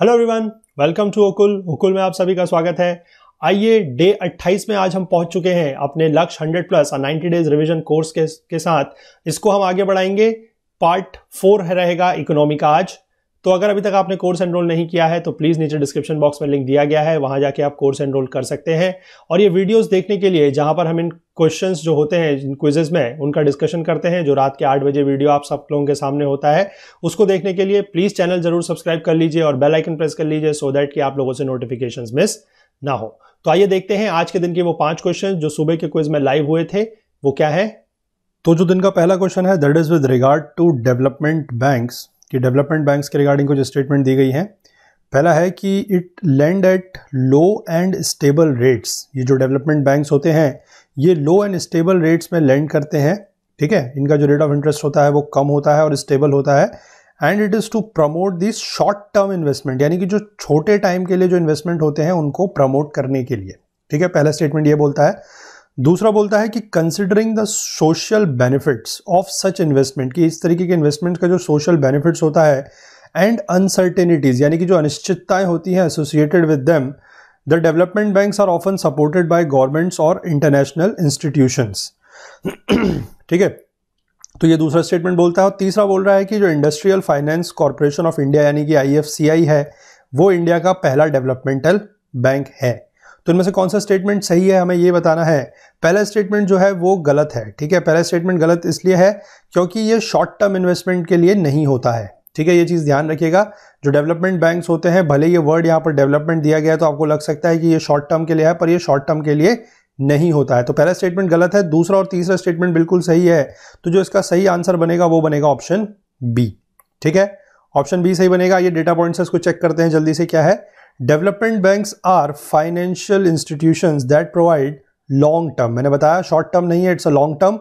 Hello everyone welcome to ओकुल ओकुल में आप सभी का स्वागत है। आइए डे 28 में आज हम पहुँच चुके हैं अपने लक्ष्य 100 प्लस और 90 डेज़ रिवीजन कोर्स के, के साथ। इसको हम आगे बढ़ाएँगे। पार्ट फोर रहेगा इकोनॉमी का आज। तो अगर अभी तक आपने कोर्स एनरोल नहीं किया है तो प्लीज़ नीचे डिस्क्रिप्शन बॉक्स में लिंक दिया गया है, वहाँ जाके आप कोर्स एनरोल कर सकते हैं। और ये वीडियोस देखने के लिए, जहाँ पर हम इन क्वेश्चंस जो होते हैं, इन क्विजेज में, उनका डिस्कशन करते हैं, जो रात के आठ बजे वीडियो आप सब लोगों के सामने होता है, उसको देखने के लिए प्लीज़ चैनल ज़रूर सब्सक्राइब कर लीजिए और बेल आइकन प्रेस कर लीजिए सो दैट कि आप लोगों से नोटिफिकेशन मिस ना हो। तो आइए देखते हैं, आज के दिन के वो पाँच क्वेश्चन जो सुबह के क्विज में लाइव हुए थे, वो क्या है? तो जो दिन का पहला क्वेश्चन है that is with regard to development banks कि डेवलपमेंट बैंक्स के रिगार्डिंग कुछ स्टेटमेंट दी गई हैं। पहला है कि it land at low and stable rates ये जो डेवलपमेंट बैंक्स होते हैं, ये लो एंड स्टेबल रेट्स में लैंड करते हैं, ठीक है? इनका जो रेट ऑफ़ इंटरेस्ट होता है, वो कम होता है और स्टेबल होता है। And it is to promote this short term investment यानी कि जो छोटे टाइम के लिए जो इन्वेस्टमेंट होते हैं, उनको प्रमोट करने के लिए। ठीक है? पहला स्टेटमेंट ये बोलता है दूसरा बोलता है कि considering the social benefits of such investment कि इस तरीके के इन्वेस्टमेंट का जो सोशल बेनिफिट्स होता है एंड अनसर्टेनिटीज यानी कि जो अनिश्चितताएँ होती हैं associated with them the development banks are often supported by governments और इंटरनेशनल इंस्टीट्यूशंस ठीक है? तो ये दूसरा स्टेटमेंट बोलता है और तीसरा बोल रहा है कि जो industrial finance corporation of India यानी कि आई है, वो इंडिया का पहला डेवलपमेंटल बैंक है। तो इनमें से कौन सा स्टेटमेंट सही है, हमें ये बताना है। पहला स्टेटमेंट जो है, वो गलत है, ठीक है? पहला स्टेटमेंट गलत इसलिए है क्योंकि ये शॉर्ट टर्म इन्वेस्टमेंट के लिए नहीं होता है, ठीक है? ये चीज़ ध्यान रखिएगा। जो डेवलपमेंट बैंक्स होते हैं, भले ये वर्ड यहाँ पर डेवलपमेंट दिया गया है तो आपको लग सकता है कि ये शॉर्ट टर्म के लिए है, पर ये शॉर्ट टर्म के लिए नहीं होता है। तो पहला स्टेटमेंट गलत है, दूसरा और तीसरा स्टेटमेंट बिल्कुल सही है। तो जो इसका सही आंसर बनेगा, वो बनेगा ऑप्शन बी ठीक है? ऑप्शन बी सही बनेगा, ये डेटा पॉइंट्स इसको चेक करते हैं जल्दी से क्या है। Development banks are financial institutions that provide long term मैंने बताया शॉर्ट टर्म नहीं है it's a long term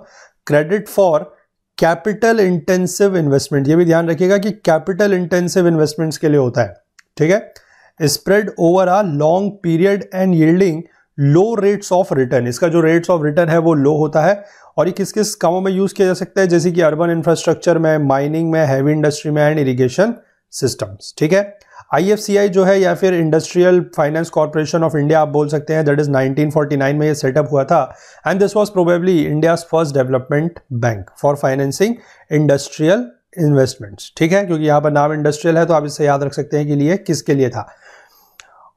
credit for capital intensive investment ये भी ध्यान रखिएगा कि कैपिटल इंटेंसिव इन्वेस्टमेंट्स के लिए होता है, ठीक है? Spread over a long period and yielding low rates of return इसका जो रेट्स ऑफ़ रिटर्न है वो लो होता है और ये किस किस कामों में यूज़ किया जा सकता है? जैसे कि अर्बन इंफ्रास्ट्रक्चर में माइनिंग में हैवी इंडस्ट्री में एंड इरिगेशन सिस्टम्स ठीक है? आईएफसीआई जो है या फिर industrial finance corporation of India आप बोल सकते हैं दैट इज़ 1949 में ये सेटअप हुआ था। And this was probably India's first development bank for financing industrial investments ठीक है? क्योंकि यहाँ पर नाम इंडस्ट्रियल है तो आप इससे याद रख सकते हैं कि लिए किसके लिए था।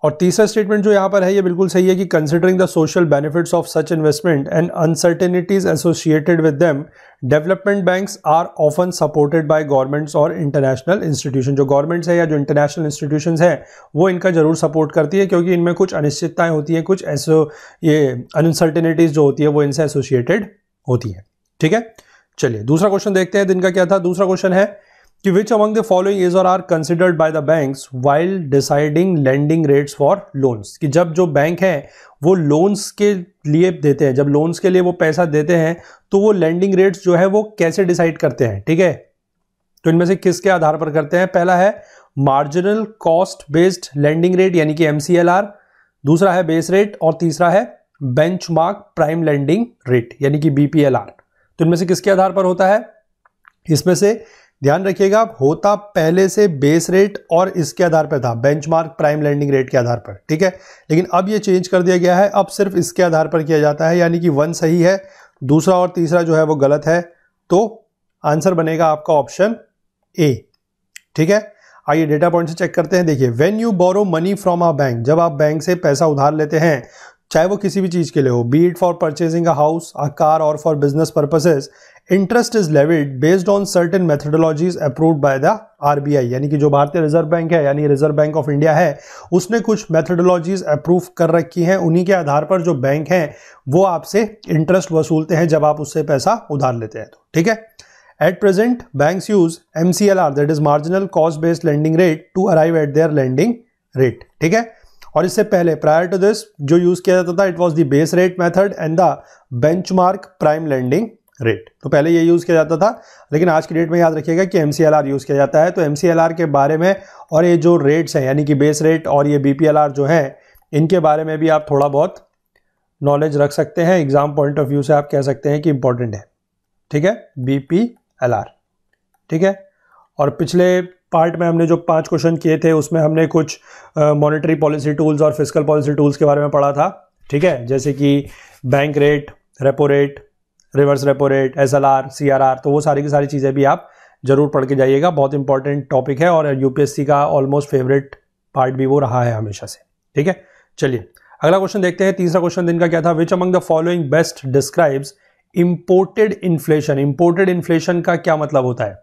और तीसरा स्टेटमेंट जो यहाँ पर है, ये बिल्कुल सही है कि considering the social benefits of such investment and uncertainties associated with them development banks are often supported by governments और इंटरनेशनल इंस्टीट्यूशन जो गवर्नमेंट्स है या जो इंटरनेशनल इंस्टीट्यूशन है, वो इनका ज़रूर सपोर्ट करती है क्योंकि इनमें कुछ अनिश्चितताएँ होती हैं, कुछ ऐसो ये अनसर्टेनिटीज जो होती है, वो इनसे एसोसिएटेड होती है। ठीक है? चलिए, दूसरा क्वेश्चन देखते हैं, दिन का क्या था? दूसरा क्वेश्चन है कि which among the following is और are considered by the banks while deciding lending rates for loans कि जब जो बैंक है, वो लोन्स के लिए देते हैं, जब लोन्स के लिए वो पैसा देते हैं तो वो लेंडिंग रेट्स जो है, वो कैसे डिसाइड करते हैं? ठीक है? तो इनमें से किसके आधार पर करते हैं? पहला है marginal cost based lending rate यानी कि एमसीएलआर दूसरा है बेस रेट और तीसरा है बेंचमार्क प्राइम लेंडिंग रेट यानी कि बीपीएलआर तो इनमें से किसके आधार पर होता है? इसमें से ध्यान रखिएगा, होता पहले से बेस रेट और इसके आधार पर था बेंचमार्क प्राइम लैंडिंग रेट के आधार पर, ठीक है? लेकिन अब ये चेंज कर दिया गया है, अब सिर्फ़ इसके आधार पर किया जाता है, यानी कि वन सही है, दूसरा और तीसरा जो है वो गलत है तो आंसर बनेगा आपका ऑप्शन ए ठीक है? आइए डेटा पॉइंट से चेक करते हैं, देखिए when you borrow money from a bank जब आप बैंक से पैसा उधार लेते हैं, चाहे वो किसी भी चीज़ के लिए हो be it for purchasing a house a car और for business purposes interest is levied based on certain methodologies approved by the RBI यानी कि जो भारतीय रिज़र्व बैंक है, यानी रिज़र्व बैंक ऑफ़ इंडिया है, उसने कुछ मेथडोलॉजीज अप्रूव कर रखी हैं। उन्हीं के आधार पर जो बैंक हैं, वो आपसे इंटरेस्ट वसूलते हैं जब आप उससे पैसा उधार लेते हैं। तो ठीक है? At present banks use MCLR that is marginal cost based lending rate to arrive at their lending rate ठीक है? और इससे पहले प्रायर टू दिस जो यूज़ किया जाता था it was the base rate method and the benchmark prime lending rate तो पहले ये यूज़ किया जाता था, लेकिन आज की डेट में याद रखिएगा कि एमसीएलआर यूज़ किया जाता है। तो एमसीएलआर के बारे में और ये जो रेट्स हैं, यानी कि बेस रेट और ये बीपीएलआर जो हैं, इनके बारे में भी आप थोड़ा बहुत नॉलेज रख सकते हैं। एग्ज़ाम पॉइंट ऑफ़ व्यू से आप कह सकते हैं कि इंपॉर्टेंट है। ठीक है? बी पी एल आर ठीक है? और पिछले पार्ट में हमने जो पाँच क्वेश्चन किए थे, उसमें हमने कुछ मॉनेटरी पॉलिसी टूल्स और फ़िज़िकल पॉलिसी टूल्स के बारे में पढ़ा था। ठीक है? जैसे कि bank rate repo rate reverse repo rate S L R C R R तो वो सारी की सारी चीज़ें भी आप ज़रूर पढ़ के जाइएगा। बहुत इंपॉर्टेंट टॉपिक है और यूपीएससी का ऑलमोस्ट फेवरेट पार्ट भी वो रहा है हमेशा से। ठीक है? चलिए, अगला क्वेश्चन देखते हैं। तीसरा क्वेश्चन दिन का क्या था? Which among the following best describes imported inflation imported inflation का क्या मतलब होता है?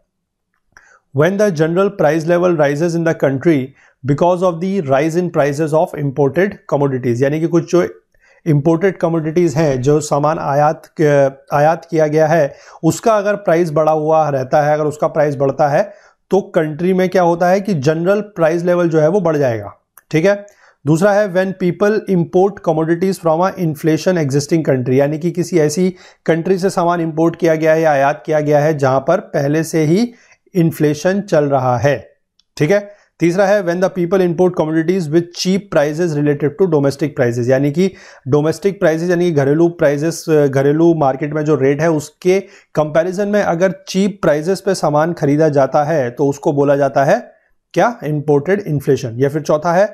When the general price level rises in the country because of the rise in prices of imported commodities, यानी कि कुछ जो इंपोर्टेड कमोडिटीज़ हैं, जो सामान आयात आयात किया गया है, उसका अगर प्राइस बढ़ा हुआ रहता है, अगर उसका प्राइस बढ़ता है तो कंट्री में क्या होता है कि जनरल प्राइस लेवल जो है वो बढ़ जाएगा। ठीक है? दूसरा है when people import commodities from a inflation existing country यानी कि किसी ऐसी कंट्री से सामान इंपोर्ट किया गया है या आयात किया गया है, जहाँ पर पहले से ही इन्फ्लेशन चल रहा है। ठीक है? तीसरा है when the people import commodities with cheap prices related to domestic prices यानी कि डोमेस्टिक प्राइजेस यानी कि घरेलू प्राइजेस घरेलू मार्केट में जो रेट है, उसके कंपैरिजन में अगर चीप प्राइजेस पे सामान खरीदा जाता है तो उसको बोला जाता है क्या? इंपोर्टेड इन्फ्लेशन या फिर चौथा है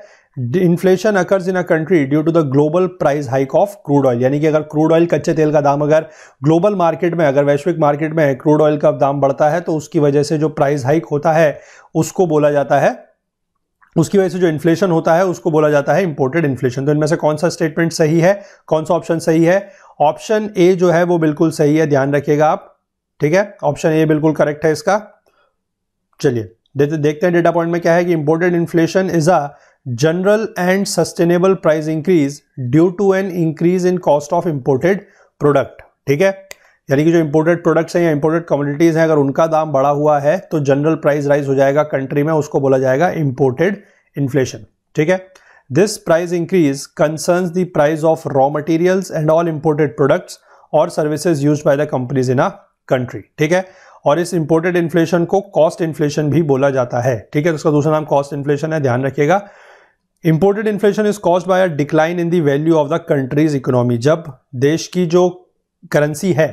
inflation occurs in a country due to the global price hike of crude oil यानी कि अगर क्रूड ऑयल कच्चे तेल का दाम अगर ग्लोबल मार्केट में, अगर वैश्विक मार्केट में क्रूड ऑयल का दाम बढ़ता है तो उसकी वजह से जो प्राइस हाइक होता है, उसको बोला जाता है उसकी वजह से जो इन्फ्लेशन होता है, उसको बोला जाता है इंपोर्टेड इन्फ्लेशन तो इनमें से कौन सा स्टेटमेंट सही है, कौन सा ऑप्शन सही है? ऑप्शन ए जो है, वो बिल्कुल सही है, ध्यान रखिएगा आप। ठीक है? ऑप्शन ए बिल्कुल करेक्ट है इसका। चलिए देखते हैं डेटा पॉइंट में क्या है कि imported inflation is a general and sustainable price increase due to an increase in cost of imported product ठीक है? यानी कि जो इम्पोर्टेड प्रोडक्ट्स हैं या इम्पोर्टेड कमोडिटीज हैं, अगर उनका दाम बढ़ा हुआ है तो जनरल प्राइस राइज हो जाएगा कंट्री में, उसको बोला जाएगा इम्पोर्टेड इन्फ्लेशन ठीक है? This price increase concern the price of raw materials and all imported products और services use by the companies in a country ठीक है? और इस इंपोर्टेड इन्फ्लेशन को कॉस्ट इन्फ्लेशन भी बोला जाता है। ठीक है? उसका दूसरा नाम कॉस्ट इन्फ्लेशन है, ध्यान रखिएगा। Imported inflation is cause by a decline in the value of the country's economy जब देश की जो करेंसी है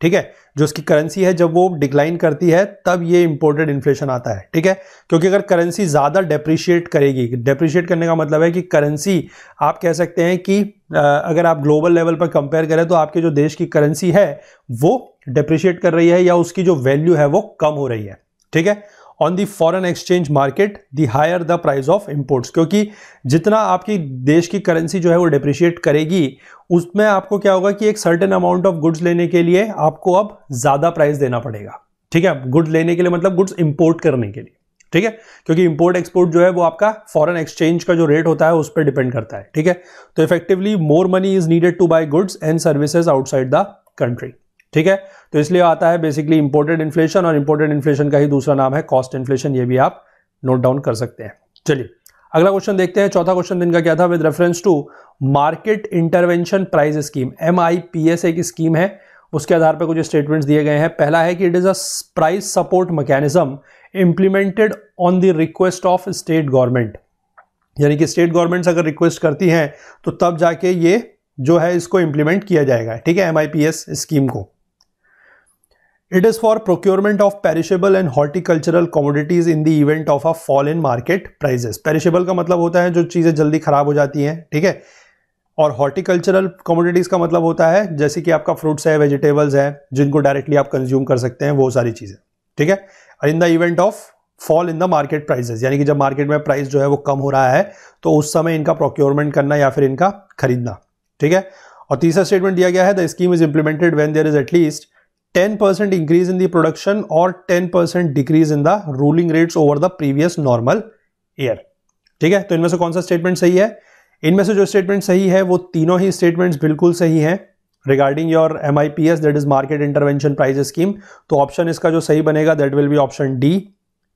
ठीक है? जो उसकी करेंसी है, जब वो डिक्लाइन करती है, तब ये इंपोर्टेड इन्फ्लेशन आता है, ठीक है? क्योंकि अगर करेंसी ज़्यादा डेप्रिशिएट करेगी डेप्रिशिएट करने का मतलब है कि करेंसी आप कह सकते हैं कि अगर आप ग्लोबल लेवल पर कंपेयर करें तो आपके जो देश की करेंसी है, वो डेप्रिशिएट कर रही है या उसकी जो वैल्यू है, वो कम हो रही है, ठीक है? On the foreign exchange market the higher the price of imports क्योंकि जितना आपकी देश की करेंसी जो है वो डिप्रिशिएट करेगी, उसमें आपको क्या होगा कि एक सर्टेन अमाउंट ऑफ़ गुड्स लेने के लिए आपको अब ज़्यादा प्राइस देना पड़ेगा। ठीक है? गुड्स लेने के लिए मतलब गुड्स इंपोर्ट करने के लिए। ठीक है? क्योंकि इंपोर्ट एक्सपोर्ट जो है वो आपका फॉरेन एक्सचेंज का जो रेट होता है उस पर डिपेंड करता है। ठीक है? तो effectively more money is needed to buy goods and services outside the country ठीक है? तो इसलिए आता है बेसिकली इंपोर्टेड इन्फ्लेशन और इंपोर्टेड इन्फ्लेशन का ही दूसरा नाम है कॉस्ट इन्फ्लेशन ये भी आप नोट डाउन कर सकते हैं। चलिए, अगला क्वेश्चन देखते हैं। चौथा क्वेश्चन दिन का क्या था? With reference to market intervention price scheme MIPS एक स्कीम है। उसके आधार पर कुछ स्टेटमेंट्स दिए गए हैं। पहला है कि it is a price support mechanism implemented on the request of state government यानी कि स्टेट गवर्नमेंट्स अगर रिक्वेस्ट करती हैं तो तब जाके ये जो है इसको इंप्लीमेंट किया जाएगा। ठीक है? एमआईपीएस स्कीम को। It is for procurement of perishable and horticultural commodities in the event of a fall in market prices. Perishable का मतलब होता है जो चीज़ें जल्दी खराब हो जाती हैं, ठीक है? और हॉर्टिकल्चरल कमोडिटीज़ का मतलब होता है जैसे कि आपका फ्रूट्स है वेजिटेबल्स है, जिनको डायरेक्टली आप कंज्यूम कर सकते हैं, वो सारी चीज़ें, ठीक है? और in the event of fall in the market prices यानी कि जब मार्केट में प्राइस जो है वो कम हो रहा है तो उस समय इनका प्रोक्योरमेंट करना या फिर इनका खरीदना, ठीक है? और तीसरा स्टेटमेंट दिया गया है the scheme is implemented when there is at least 10% increase in the production or 10% decrease in the ruling rates over the previous normal year. ठीक है? तो इनमें से कौन सा स्टेटमेंट सही है? इनमें से जो स्टेटमेंट सही है, वो तीनों ही स्टेटमेंट्स बिल्कुल सही हैं regarding your M I P S that is market intervention price scheme तो ऑप्शन इसका जो सही बनेगा that will be option D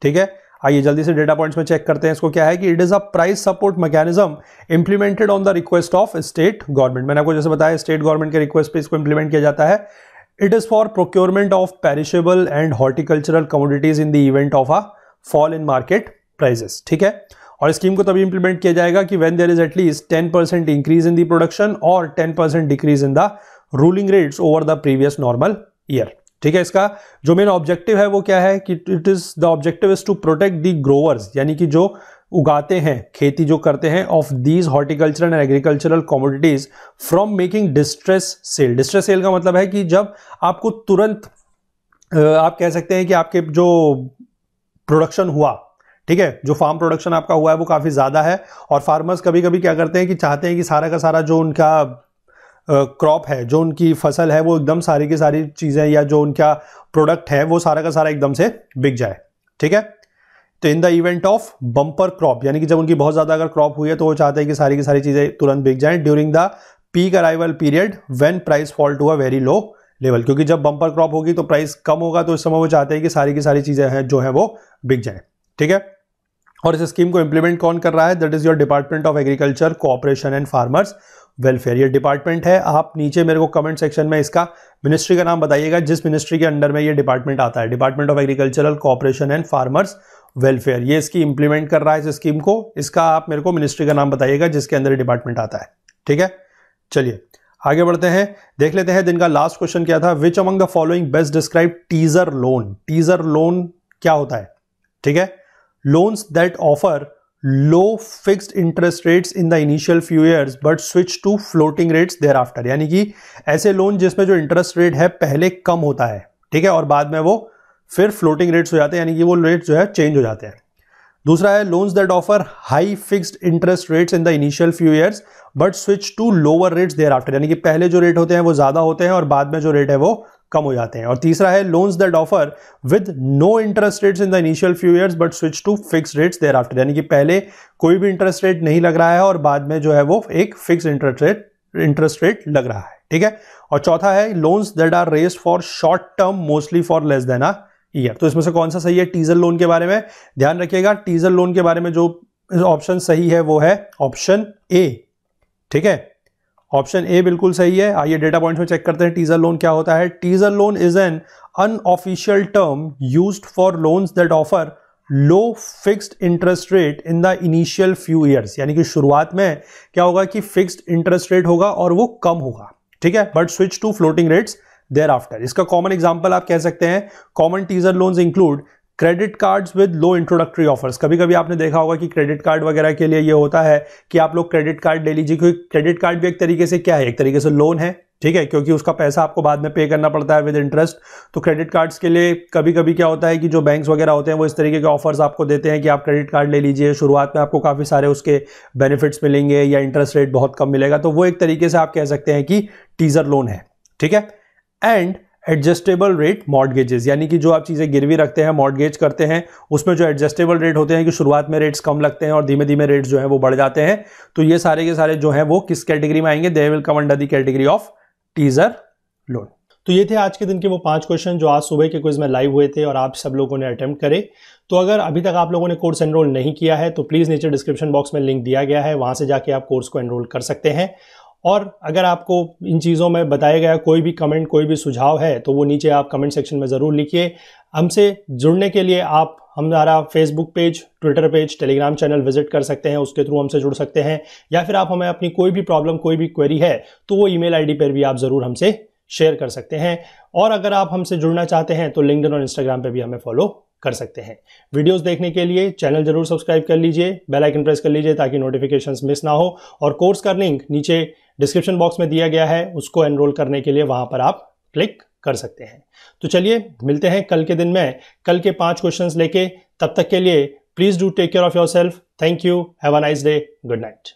ठीक है? आइए जल्दी से डेटा पॉइंट्स में चेक करते हैं। इसको क्या है कि it is a price support mechanism implemented on the request of state government मैंने आपको जैसे बताया स्टेट गवर्नमेंट के रिक्वेस्ट पे इसको इंप्लीमेंट किया जाता है। It is for procurement of perishable and horticultural commodities in the event of a fall in market prices. ठीक है और स्कीम को तभी इंप्लीमेंट किया जाएगा कि when there is at least 10 percent increase in the production और 10 percent decrease in the ruling rates over the previous normal year ठीक है इसका जो मेन ऑब्जेक्टिव है वो क्या है कि it is the objective is to protect the growers यानी कि जो उगाते हैं, खेती जो करते हैं of these horticultural and agricultural commodities from making distress sale distress sale का मतलब है कि जब आपको तुरंत आप कह सकते हैं कि आपके जो प्रोडक्शन हुआ, ठीक है, जो फार्म प्रोडक्शन आपका हुआ है, वो काफ़ी ज़्यादा है और फार्मर्स कभी कभी क्या करते हैं कि चाहते हैं कि सारा का सारा जो उनका क्रॉप है, जो उनकी फ़सल है, वो एकदम सारी की सारी चीज़ें या जो उनका प्रोडक्ट है, वो सारा का सारा एकदम से बिक जाए, ठीक है? तो in the event of bumper crop यानी कि जब उनकी बहुत ज़्यादा अगर क्रॉप हुई है तो वो चाहते हैं कि सारी की सारी चीज़ें तुरंत बिक जाएँ during the peak arrival period when price fall to a very low level क्योंकि जब बम्पर क्रॉप होगी तो प्राइस कम होगा तो इस समय वो चाहते हैं कि सारी की सारी चीज़ें हैं, जो है वो बिक जाए। ठीक है? और इस स्कीम को इंप्लीमेंट कौन कर रहा है? That is your department of agriculture cooperation and farmers welfare ये डिपार्टमेंट है। आप नीचे मेरे को कमेंट सेक्शन में इसका मिनिस्ट्री का नाम बताइएगा, जिस मिनिस्ट्री के अंडर में ये डिपार्टमेंट आता है। Department of agricultural cooperation and farmers welfare ये इसकी इंप्लीमेंट कर रहा है इस स्कीम को। इसका आप मेरे को मिनिस्ट्री का नाम बताइएगा, जिसके अंदर डिपार्टमेंट आता है। ठीक है? चलिए, आगे बढ़ते हैं। देख लेते हैं दिन का लास्ट क्वेश्चन क्या था? Which among the following best describe teaser loan teaser loan क्या होता है? ठीक है? Loans that offer low fixed interest rates in the initial few years but switch to floating rates thereafter यानी कि ऐसे लोन जिसमें जो इंटरेस्ट रेट है, पहले कम होता है। ठीक है? और बाद में वो फिर फ्लोटिंग रेट्स हो जाते हैं, यानी कि वो रेट जो है चेंज हो जाते हैं। दूसरा है loans that offer high fixed interest rates in the initial few years but switch to lower rates thereafter यानी कि पहले जो रेट होते हैं वो ज़्यादा होते हैं और बाद में जो रेट है वो कम हो जाते हैं। और तीसरा है loans that offer with no interest rates in the initial few years but switch to fix rates thereafter यानी कि पहले कोई भी इंटरेस्ट रेट नहीं लग रहा है और बाद में जो है वो एक fix interest rate interest rate लग रहा है, ठीक है? और चौथा है loans that are raised for short term mostly for less than a year तो इसमें से कौन सा सही है टीजर लोन के बारे में? ध्यान रखिएगा टीजर लोन के बारे में जो ऑप्शन सही है वो है ऑप्शन ए ठीक है? ऑप्शन ए बिल्कुल सही है, आइए डेटा पॉइंट्स में चेक करते हैं टीजर लोन क्या होता है। Teaser loan is an unofficial term used for loans that offer low fixed interest rate in the initial few years यानी कि शुरुआत में क्या होगा कि फिक्स्ड इंटरेस्ट रेट होगा और वो कम होगा, ठीक है? But switch to floating rates thereafter इसका कॉमन एग्ज़ाम्पल आप कह सकते हैं common teaser loans include credit cards with low introductory offers कभी कभी आपने देखा होगा कि क्रेडिट कार्ड वगैरह के लिए ये होता है कि आप लोग क्रेडिट कार्ड ले लीजिए, क्योंकि क्रेडिट कार्ड भी एक तरीके से क्या है? एक तरीके से लोन है, ठीक है? क्योंकि उसका पैसा आपको बाद में पे करना पड़ता है विद इंटरेस्ट तो क्रेडिट कार्ड्स के लिए कभी कभी क्या होता है कि जो बैंक्स वगैरह होते हैं, वो इस तरीके के ऑफर्स आपको देते हैं कि आप क्रेडिट कार्ड ले लीजिए, शुरुआत में आपको काफ़ी सारे उसके बेनिफिट्स मिलेंगे या इंटरेस्ट रेट बहुत कम मिलेगा। तो वो एक तरीके से आप कह सकते हैं कि टीजर लोन है, ठीक है? एंड एडजस्टेबल रेट मॉडगेजेस यानी कि जो आप चीज़ें गिरवी रखते हैं मॉडगेज करते हैं, उसमें जो एडजस्टेबल रेट होते हैं कि शुरुआत में रेट्स कम लगते हैं और धीमे धीमे रेट्स जो है वो बढ़ जाते हैं तो ये सारे के सारे जो है वो किस कैटेगरी में आएँगे? They will come under the category of teaser loan तो ये थे आज के दिन के वो पाँच क्वेश्चन जो आज सुबह के क्विज में लाइव हुए थे और आप सब लोगों ने अटेम्प्ट करे। तो अगर अभी तक आप लोगों ने कोर्स एनरोल नहीं किया है तो प्लीज़ नीचे डिस्क्रिप्शन बॉक्स में लिंक दिया गया है, वहाँ से जाके आप कोर्स को एनरोल कर सकते हैं। और अगर आपको इन चीज़ों में बताया गया कोई भी कमेंट कोई भी सुझाव है तो वो नीचे आप कमेंट सेक्शन में ज़रूर लिखिए। हमसे जुड़ने के लिए आप हमारा Facebook page Twitter page Telegram channel visit कर सकते हैं, उसके थ्रू हमसे जुड़ सकते हैं। या फिर आप हमें अपनी कोई भी प्रॉब्लम कोई भी क्वेरी है तो वो ईमेल आईडी पर भी आप ज़रूर हमसे शेयर कर सकते हैं। और अगर आप हमसे जुड़ना चाहते हैं तो लिंकड और इंस्टाग्राम पर भी हमें फॉलो कर सकते हैं। वीडियोस देखने के लिए चैनल ज़रूर सब्सक्राइब कर लीजिए बेल आइकन प्रेस कर लीजिए ताकि नोटिफिकेशंस मिस ना हो। और कोर्स का लिंक नीचे डिस्क्रिप्शन बॉक्स में दिया गया है, उसको एनरोल करने के लिए वहाँ पर आप क्लिक कर सकते हैं। तो चलिए, मिलते हैं कल के दिन में। कल के पाँच क्वेश्चन लेके, तब तक के लिए please do take care of yourself thank you have a nice day good night